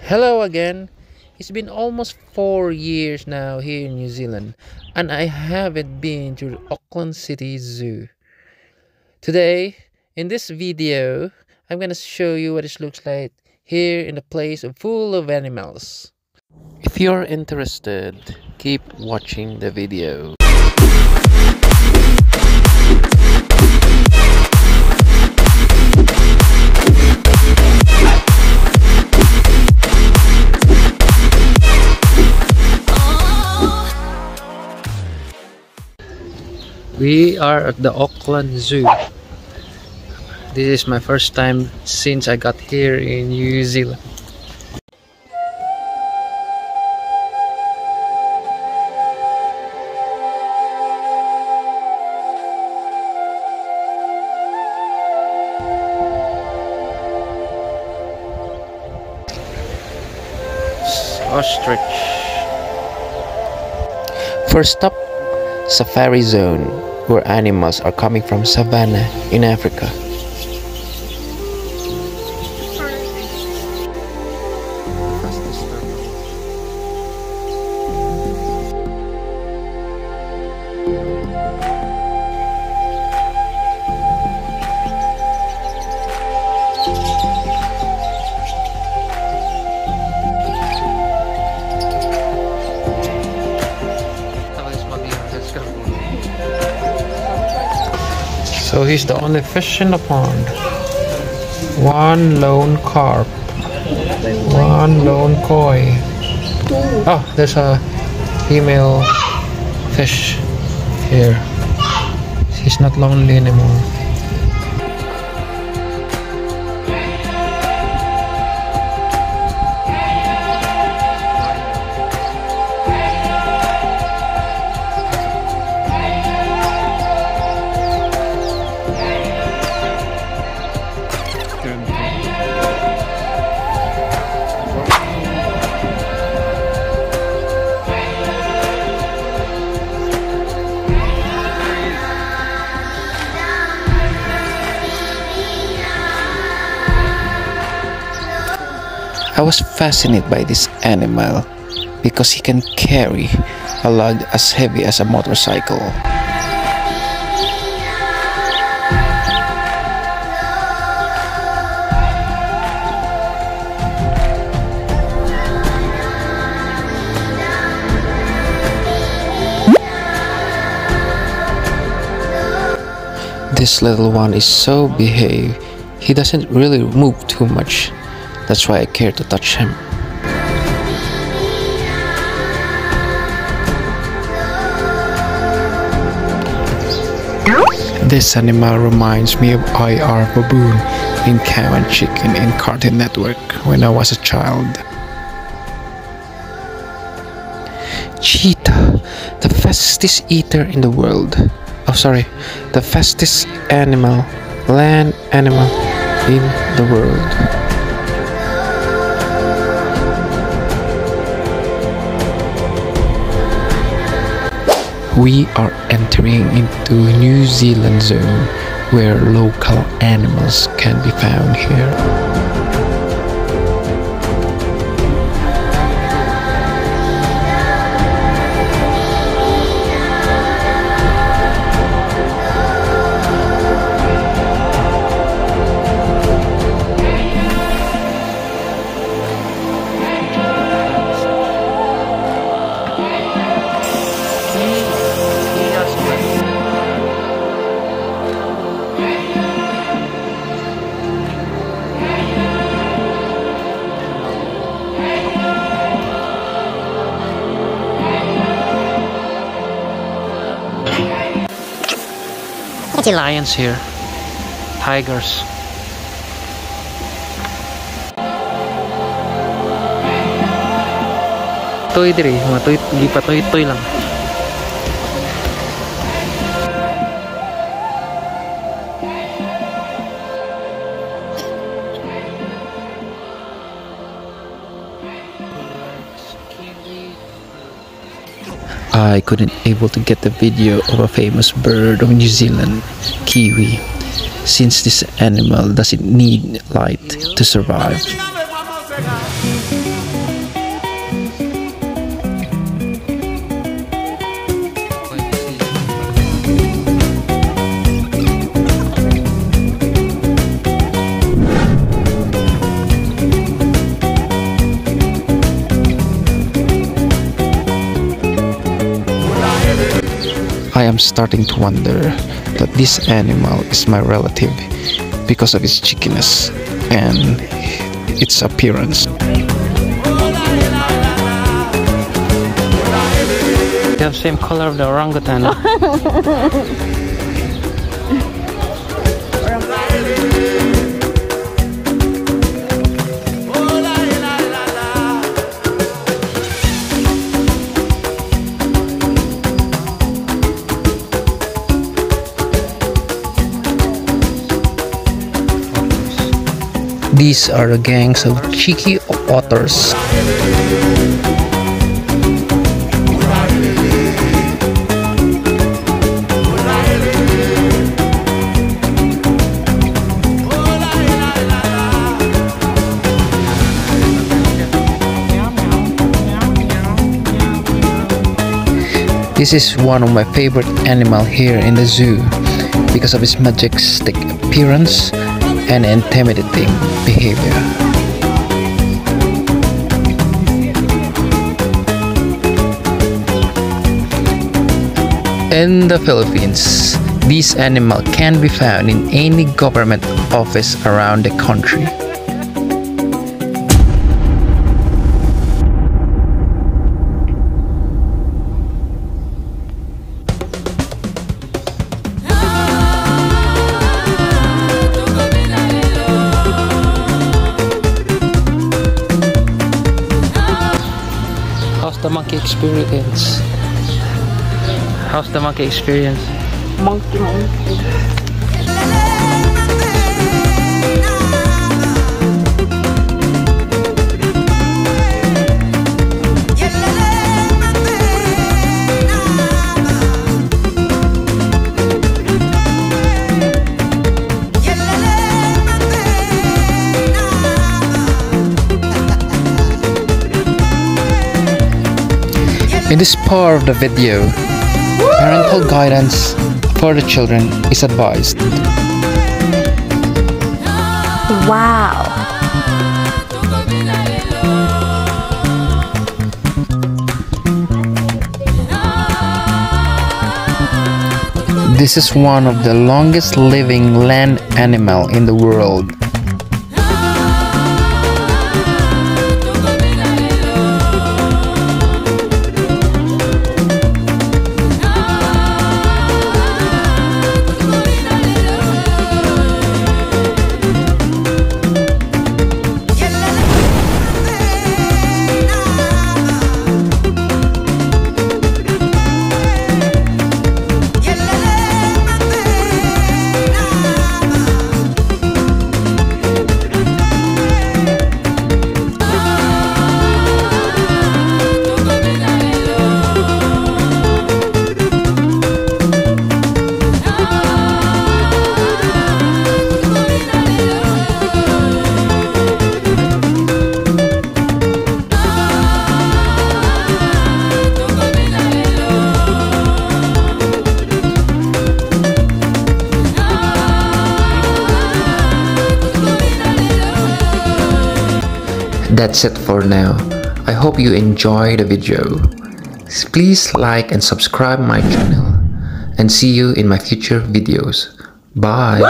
Hello again. It's been almost four years now here in New Zealand, and I haven't been to the Auckland City Zoo. Today, in this video, I'm gonna show you what it looks like here in a place full of animals. If you're interested, keep watching the video. We are at the Auckland Zoo. This is my first time since I got here in New Zealand. Ostrich. First stop, Safari Zone, where animals are coming from savannah in Africa. So he's the only fish in the pond. One lone carp. One lone koi. Oh, there's a female fish here. She's not lonely anymore. I was fascinated by this animal because he can carry a log as heavy as a motorcycle. This little one is so behaved, he doesn't really move too much. That's why I care to touch him. This animal reminds me of IR Baboon in Cow and Chicken in Cartoon Network when I was a child. Cheetah, the fastest eater in the world. Oh, sorry, the fastest animal, land animal in the world. We are entering into New Zealand zone where local animals can be found here. See lions here, tigers. Toy diri, mga toy, di pa toy toy lang. I couldn't able to get the video of a famous bird of New Zealand, kiwi, since this animal doesn't need light to survive. I am starting to wonder that this animal is my relative because of its cheekiness and its appearance. They have same color of the orangutan. These are gangs of cheeky otters. This is one of my favorite animal here in the zoo because of its majestic appearance and intimidating behavior. In the Philippines, this animal can be found in any government office around the country. Experience? How's the monkey experience? Monkey, monkey. In this part of the video, parental guidance for the children is advised. Wow. This is one of the longest living land animal in the world. That's it for now. I hope you enjoy the video. Please like and subscribe my channel and see you in my future videos. Bye.